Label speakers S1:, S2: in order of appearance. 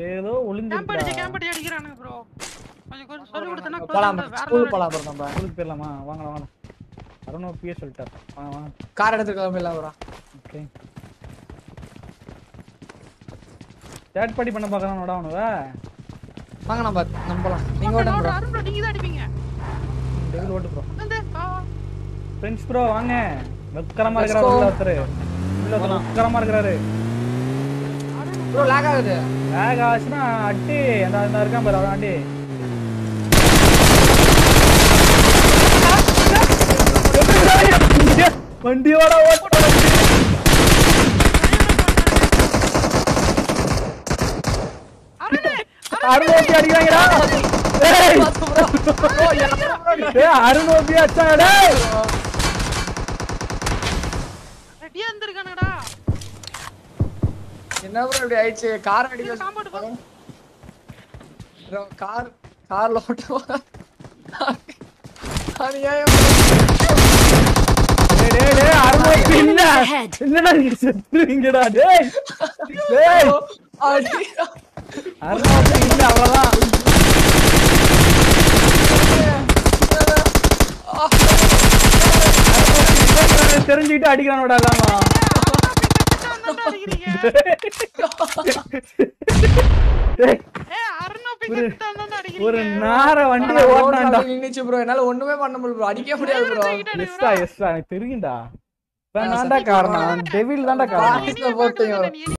S1: ஏதோ
S2: கேம்ப் அடிச்சு கேம்ப் அடி அடிக்கிறானுங்க ப்ரோ கொஞ்சம் கொஞ்சம் சொல்லி கொடுத்தனா
S3: போலாம். ஸ்கூல் போலாம் bro நம்ம.
S1: ஸ்கூலுக்கு போயிடலாமா? வாங்க வாங்க அருண் ஓபியே சொல்லிட்டார். வாங்க வாங்க.
S3: கார் எடுத்து கிளம்பிடலாம் bro.
S1: ஓகே தேர்ட் பார்ட்டி பண்ண பார்க்கறானோடா அவனுவ?
S3: வாங்க நம்ம நம்ம போலாம் நீங்க ஓடுங்க bro.
S2: அருண் bro, நீங்க தான் அடிப்பீங்க.
S1: டெவில் ஓட்டு ப்ரோ. ஃப்ரெண்ட்ஸ் ப்ரோ வாங்க. வெக்கரமா இருக்கிறாரு. உள்ள ஒருத்தர் உள்ள ஒருத்தர் வெக்கரமா இருக்கிறாரு.
S3: ப்ரோ லாக் ஆகுது.
S1: வேக ஆச்சுன்னா அட்டி அந்த அந்த இருக்கான் பாரு அவன் அட்டி வண்டியோட ஓட்ட அருணோப்பி அடிக்கிறாங்கடா அருணோப்பி அச்சாடா
S3: என்ன ப்ரோ இப்படி ஆயிடுச்சு? கார் அடிக்க
S2: காம்பவுண்ட் போ.
S3: bro கார் கார்ல ஓட்டுவா அநியாயம்.
S1: டேய் டேய் டேய் அருணோப்பி இல்ல என்னடா நீங்க செத்துறீங்கடா டேய். டேய். இல்ல அவ்வளவுதான். தெரிஞ்சுக்கிட்டு அடிக்கிறானோடா அதாமா ஒரு- நார வண்டியை ஓட்டினான்டா
S3: நின்னுச்சு ப்ரோ என்னால ஒண்ணுமே பண்ண முடியல ப்ரோ அடிக்க முடியாது ப்ரோ
S1: எஸ்டா எஸ்டா எனக்கு தெரியும்டா. தான்டா காரணம். டெவில் தான்டா காரணம்.